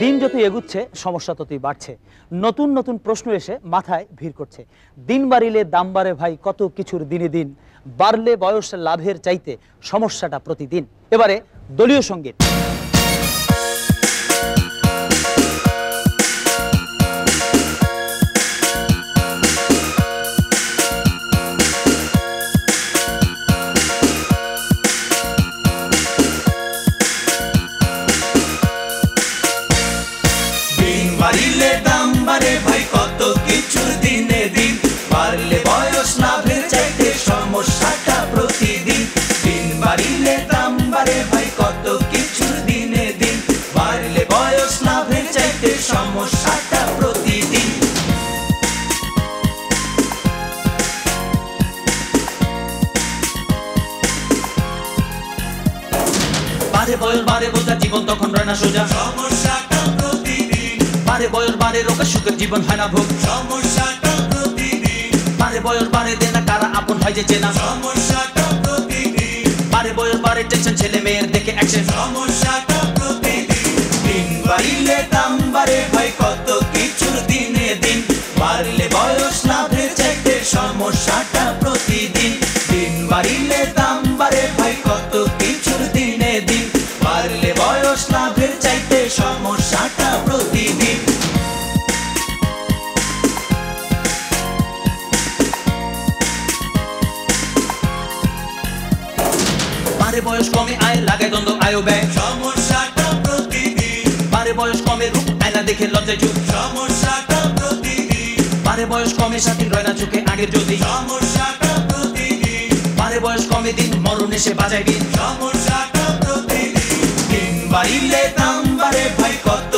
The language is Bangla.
দিন যত এগুচ্ছে, সমস্যা ততই বাড়ছে। নতুন নতুন প্রশ্ন এসে মাথায় ভিড় করছে। দিন বাড়িলে দাম বাড়ে ভাই কত কিছুর দিনে দিন। বাড়লে বয়স লাভের চাইতে সমস্যাটা প্রতিদিন। এবারে দলীয় সংগীত বাড়িলে দাম বাড়ে ভাই, কত কিছু দিনে দিন। বাড়লে বয়স লাভের চাইতে সমস্যাটা প্রতিদিন। দিন বাড়িলে দাম বাড়ে ভাই, কত কিছু দিনে দিন। বাড়লে বয়স লাভের চাইতে সমস্যাটা প্রতিদিন। বারে বয়স বারে বোঝা, জীবন তখন রয় না সোজা। সমস্যাটা বারে বয়স বারে রোগা সুখের জীবন হয় না ভোগ। সমস্যাটা প্রতিদিন। বয়স বারে দেনা কারা আপন হয় যে চেনা। সমস্যাটা প্রতিদিন। বারে বয়স বারে টেনশন ছেলে মেয়ের দেখে অ্যাকশন সমস্যাটা প্রতিদিন। দিন বাড়িলে দাম বাড়ে ভাই কত কিছুর দিনে দিন। বাড়লে বয়স লাভের চাইতে সমস্যাটা প্রতিদিন। দিন বাড়িলে দাম বাড়ে ভাই কত কিছুর দিনে দিন। বারে বয়স কমে আয় লাগায় দ্বন্দ্ব আয় ব্যয়। সমস্যাটা প্রতিদিন বারে বয়স কমে রূপ আয়না দেখে লজ্জায় চুপ। সমস্যাটা প্রতিদিন বারে বয়স কমে সাথী রয় না চোখে আগের যদি সমস্যাটা প্রতিদিন বারে বয়স কমে দিন মরণ এসে বাজায় দিন। সমস্যাটা প্রতিদিন দিন বাড়িলে দাম বাড়ে ভাই কত